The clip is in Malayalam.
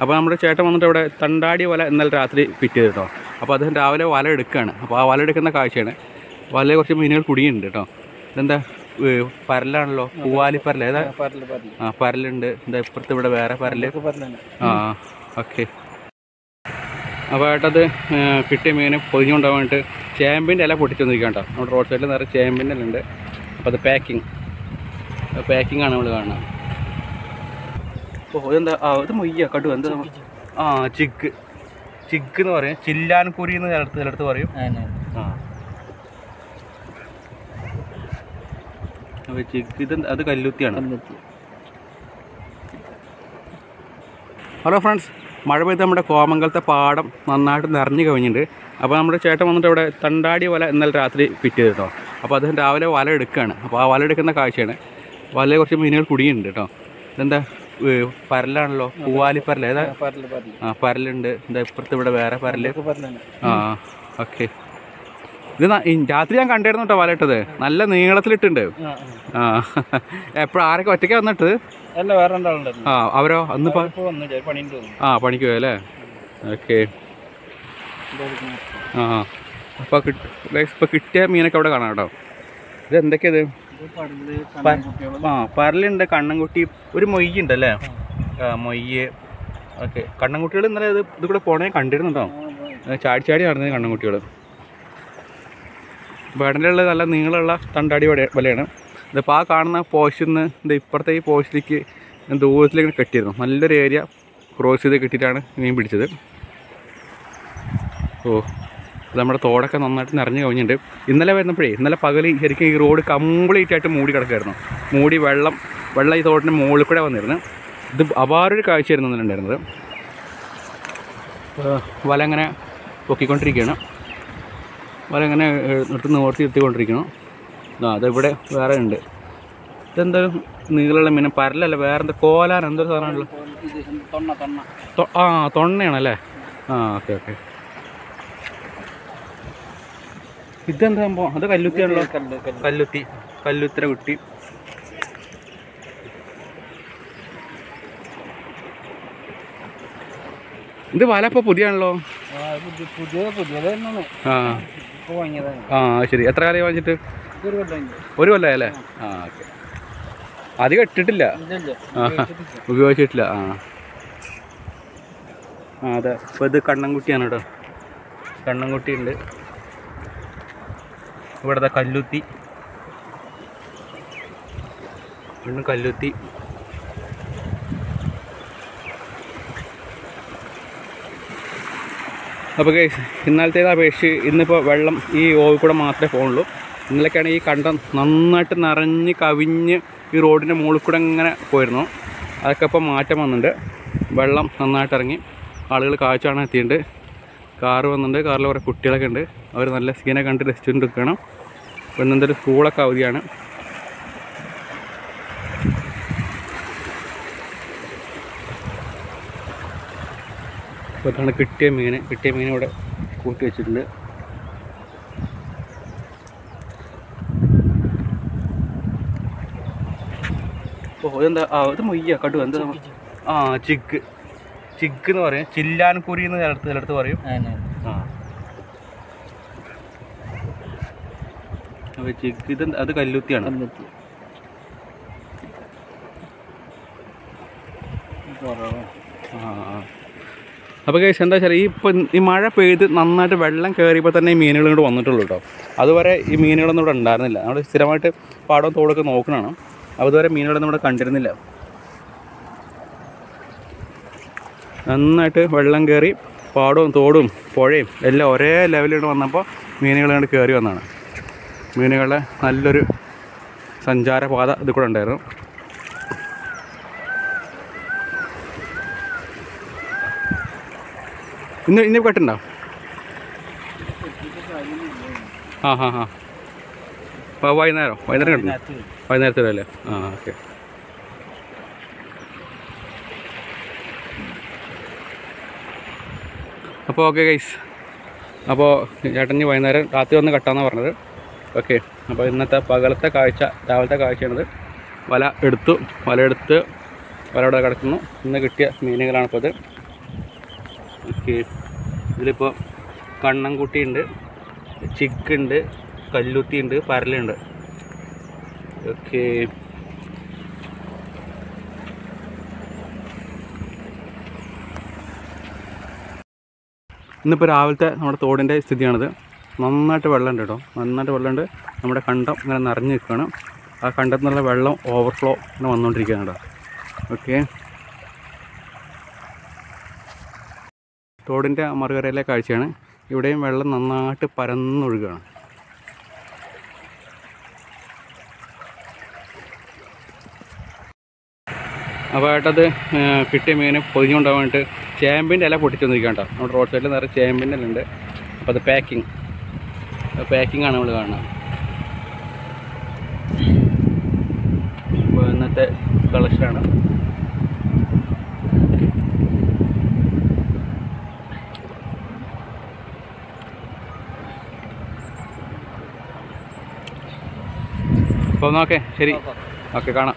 അപ്പോൾ നമ്മുടെ ചേട്ടൻ വന്നിട്ട് അവിടെ തണ്ടാടി വല ഇന്നലെ രാത്രി പിറ്റ് ചെയ്ത് കേട്ടോ. അപ്പോൾ അദ്ദേഹം രാവിലെ വല എടുക്കുകയാണ്. അപ്പോൾ ആ വല എടുക്കുന്ന കാഴ്ചയാണ്. വലയിൽ കുറച്ച് മീനുകൾ കുടിയുണ്ട് കേട്ടോ. ഇതെന്താ? പരലാണല്ലോ. പൂവാലിപ്പരല ഏതാ? ആ പരലുണ്ട്. എന്താ ഇപ്പുറത്ത് ഇവിടെ വേറെ പരൽ. ആ ഓക്കെ. അപ്പോൾ ഏട്ടത് കിട്ടിയ മീനെ പൊതിഞ്ഞുകൊണ്ടാൻ വേണ്ടിയിട്ട് ചേമ്പിന്റെ ഇല പൊട്ടിച്ചൊന്നിരിക്കാം കേട്ടോ. നമ്മുടെ റോഡ് സൈഡിൽ നിറയെ ചേമ്പിന്റെ ഇല ഉണ്ട്. അപ്പോൾ അത് പാക്കിങ്. പാക്കിംഗ് ആണ് നമ്മൾ കാണുന്നത്. ഓ ഇതെന്താ? ആ ഇത് മൊയ്യ കടു എന്താ ആ ചിക്ക്. ചിക്ക് എന്ന് പറയും. ചില്ലാൻകുരി എന്ന് ചിലടത്ത് ചിലടത്ത് പറയും. ആ അപ്പോൾ ചിക്ക് ഇത് അത് കല്ലുത്തിയാണ്. ഹലോ ഫ്രണ്ട്സ് മഴ പെയ്ത് നമ്മുടെ കോമംഗലത്തെ പാടം നന്നായിട്ട് നിറഞ്ഞു കഴിഞ്ഞിട്ടുണ്ട് അപ്പോൾ നമ്മുടെ ചേട്ടൻ വന്നിട്ട് ഇവിടെ തണ്ടാടി വല ഇന്നലെ രാത്രി പിറ്റ് കേട്ടോ. അപ്പോൾ അദ്ദേഹം രാവിലെ വല എടുക്കുകയാണ്. അപ്പോൾ ആ വല എടുക്കുന്ന കാഴ്ചയാണ്. വലയിൽ കുറച്ച് മീനുകൾ കുടിയുണ്ട് കേട്ടോ. ഇതെന്താ? പരലാണല്ലോ? പൂവാലിപ്പരല ഏതാ? ആ പരലുണ്ട്. എന്താ ഇപ്പുറത്ത് ഇവിടെ വേറെ പരൽ. ആ ഓക്കെ. ഇത് രാത്രി ഞാൻ കണ്ടായിരുന്നു കേട്ടോ വലയിട്ടത്. നല്ല നീളത്തിലിട്ടുണ്ട്. ആ എപ്പോഴും? ആരൊക്കെ ഒറ്റയ്ക്ക് വന്നിട്ട്? ആ അവരോ? അന്ന് ആ പണിക്ക് പോയല്ലേ അല്ലേ? ഓക്കെ. ആ അപ്പോൾ ഇപ്പോൾ കിട്ടിയ മീനൊക്കെ അവിടെ കാണാം കേട്ടോ ഇത്? എന്തൊക്കെയാ പടൽ ആ പരലുണ്ട് കണ്ണൻകുട്ടി ഒരു മൊയ്യ് ഉണ്ട് അല്ലേ മൊയ്യ്. ഓക്കെ. കണ്ണൻകുട്ടികൾ ഇന്നലെ ഇത് ഇത് കൂടെ പോണേ കണ്ടിരുന്നുണ്ടോ ചാടി ചാടി നടന്നത് കണ്ണൻകുട്ടികൾ വേടലുള്ള നല്ല നീളമുള്ള തണ്ടാടി വലയാണ്. ഇതിപ്പോൾ ആ കാണുന്ന പോസ്റ്റിൽ നിന്ന് ഇത് ഇപ്പുറത്തെ ഈ പോസ്റ്റിലേക്ക് ദൂരത്തിലേക്ക് കെട്ടിയിരുന്നു. നല്ലൊരു ഏരിയ ക്രോസ് ചെയ്ത് കെട്ടിയിട്ടാണ് മീൻ പിടിച്ചത്. ഓ. നമ്മുടെ തോടൊക്കെ നന്നായിട്ട് നിറഞ്ഞു കഴിഞ്ഞിട്ടുണ്ട്. ഇന്നലെ വരുന്നപ്പോഴേ ഇന്നലെ പകൽ ശരിക്കും ഈ റോഡ് കംപ്ലീറ്റ് ആയിട്ട് മൂടി കിടക്കായിരുന്നു മൂടി വെള്ളം വെള്ളം ഈ തോട്ടിന്റെ മുകളിൽ കൂടെ വന്നിരുന്നു. ഇത് അപാരൊരു കാഴ്ചയായിരുന്നു ഇന്നലെ ഉണ്ടായിരുന്നത്. വല അങ്ങനെ പൊക്കിക്കൊണ്ടിരിക്കുകയാണ്. വല ഇങ്ങനെ നിർത്തി നിവർത്തി എത്തിക്കൊണ്ടിരിക്കണം ആ അതിവിടെ വേറെ ഉണ്ട്. ഇതെന്താ നീളമുള്ള മീൻ? പരലല്ല വേറെ എന്താ കോലാൻ എന്തൊരു സാധനമാണല്ലോ? ആ തൊണ്ണയാണല്ലേ? ആ ഓക്കെ ഓക്കെ. ഇതെന്താ സംഭവം? അത് കല്ലുത്തിയാണല്ലോ. കല്ല് കല്ല്. കല്ലുത്തി. കല്ലുത്തിര കുട്ടി. ഇത് വല ഇപ്പൊ പുതിയാണല്ലോ ആ, ശരി. എത്ര കാലം വാങ്ങിച്ചിട്ട്? ഒരു കൊല്ലമായി അല്ലേ? ആ ഓക്കെ. അധികം ഇട്ടിട്ടില്ല. ഉപയോഗിച്ചിട്ടില്ല. ആ. ആ അതെ. ഇപ്പൊ ഇത് കണ്ണൻകുട്ടിയാണ് കേട്ടോ. കണ്ണൻകുട്ടി ഉണ്ട് ഇവിടുത്തെ കല്ലുത്തി. വീണ്ടും കല്ലുത്തി. അപ്പോൾ കേസ് ഇന്നലത്തേത് അപേക്ഷിച്ച് ഇന്നിപ്പോൾ വെള്ളം ഈ ഓവിൽ കൂടെ മാത്രമേ പോകുള്ളൂ ഇന്നലെയൊക്കെയാണ് ഈ കണ്ടം നന്നായിട്ട് നിറഞ്ഞ് കവിഞ്ഞ് ഈ റോഡിന്റെ മുകളിൽ കൂടെ ഇങ്ങനെ പോയിരുന്നു. അതൊക്കെ ഇപ്പോൾ മാറ്റം വന്നിട്ടുണ്ട്. വെള്ളം നന്നായിട്ട് ഇറങ്ങി ആളുകൾ കാഴ്ച കാണാൻ എത്തിയിട്ടുണ്ട്. കാറ് വന്നിട്ടുണ്ട്. കാറിൽ കുറേ കുട്ടികളൊക്കെ ഉണ്ട്. അവർ നല്ല സീനെ കണ്ട് റെസ്റ്റോറന്റ് നിൽക്കണം അപ്പോൾ ഇന്നെന്തൊരു സ്കൂളൊക്കെ അവധിയാണ്. അപ്പോൾ ഇതാണ് കിട്ടിയ മീൻ. കിട്ടിയ മീൻ ഇവിടെ കൂട്ടി വെച്ചിട്ടുണ്ട്. ഓ ഇതെന്താ? ആ ഇത് മൊയ്യ കടുവ. എന്താ? ആ ചിക്ക് ചിക്ക് എന്ന് പറയും. ചില്ലാൻ കുരി എന്ന് ചിലടത്ത് ചിലടത്ത് പറയും. ആ അപ്പോൾ ചിക്ക് ഇത് അത് കല്ലുത്തിയാണ്. അപ്പോൾ കേസ് എന്താ വെച്ചാൽ ഈ ഇപ്പം ഈ മഴ പെയ്ത് നന്നായിട്ട് വെള്ളം കയറിയപ്പോൾ തന്നെ ഈ മീനുകൾ ഇങ്ങോട്ട് വന്നിട്ടുള്ളൂ കേട്ടോ അതുവരെ ഈ മീനുകളൊന്നും ഇവിടെ ഉണ്ടായിരുന്നില്ല. നമ്മൾ സ്ഥിരമായിട്ട് പാടവും തോടൊക്കെ നോക്കണതാണ്. അപ്പോൾ അതുവരെ മീനുകളൊന്നും ഇവിടെ കണ്ടിരുന്നില്ല. നന്നായിട്ട് വെള്ളം കയറി പാടവും തോടും പുഴയും എല്ലാം ഒരേ ലെവലിൽ വന്നപ്പോൾ മീനുകൾ കണ്ട് കയറി വന്നതാണ് മീനുകളുടെ നല്ലൊരു സഞ്ചാരപാത ഇത് കൂടെ ഉണ്ടായിരുന്നു. ഇന്ന് ഇന്ന് കെട്ടുണ്ടോ? ആ ഹാ ഹാ വൈകുന്നേരം വൈകുന്നേരം കെട്ടുണ്ടോ വൈകുന്നേരത്തെ അല്ലേ ആ ഓക്കെ. അപ്പോൾ ഓക്കെ ഗൈസ് അപ്പോൾ ചേട്ടൻ ഇനി വൈകുന്നേരം രാത്രി വന്ന് കട്ടാന്നാണ് പറഞ്ഞത്. ഓക്കെ അപ്പോൾ ഇന്നത്തെ പകലത്തെ കാഴ്ച രാവിലത്തെ കാഴ്ചയാണിത്. വല എടുത്തു വല എടുത്ത് വല അവിടെ കിടക്കുന്നു. ഇന്ന് കിട്ടിയ മീനുകളാണ് ഇപ്പോൾ അത് ഓക്കെ ഇതിലിപ്പോൾ കണ്ണൻകുട്ടിയുണ്ട് ചിക്കുണ്ട് കല്ലുത്തിയുണ്ട് പരലുണ്ട്. ഓക്കെ ഇന്നിപ്പോൾ രാവിലത്തെ നമ്മുടെ തോടിന്റെ സ്ഥിതിയാണിത്. നന്നായിട്ട് വെള്ളമുണ്ട് കേട്ടോ. നന്നായിട്ട് വെള്ളമുണ്ട്. നമ്മുടെ കണ്ടം ഇങ്ങനെ നിറഞ്ഞു നിൽക്കുകയാണ്. ആ കണ്ടത്തിൽ നിന്നുള്ള വെള്ളം ഓവർഫ്ലോ ഇങ്ങനെ വന്നുകൊണ്ടിരിക്കുകയാണ് ഓക്കെ തോടിന്റെ മറുകരയിലെ കാഴ്ചയാണ്. ഇവിടെയും വെള്ളം നന്നായിട്ട് പരന്നൊഴുകുകയാണ്. അപ്പോൾ ഏട്ടത് കിട്ടിയ മീനെ പൊതിഞ്ഞുകൊണ്ടാൻ വേണ്ടിയിട്ട് ചേമ്പിന്റെ ഇല പൊട്ടിച്ചു വന്നിരിക്കുകയാണ് കേട്ടോ. നമ്മുടെ റോഡ് സൈഡിൽ നിറയെ ചേമ്പിന്റെ ഇല ഉണ്ട്. അപ്പോൾ അത് പാക്കിങ് പാക്കിംഗ് ആണ് നമ്മൾ കാണുന്നത്. അപ്പോൾ ഇന്നത്തെ കളക്ഷനാണ് അപ്പോൾ നോക്കേ ശരി. ഓക്കെ കാണാം.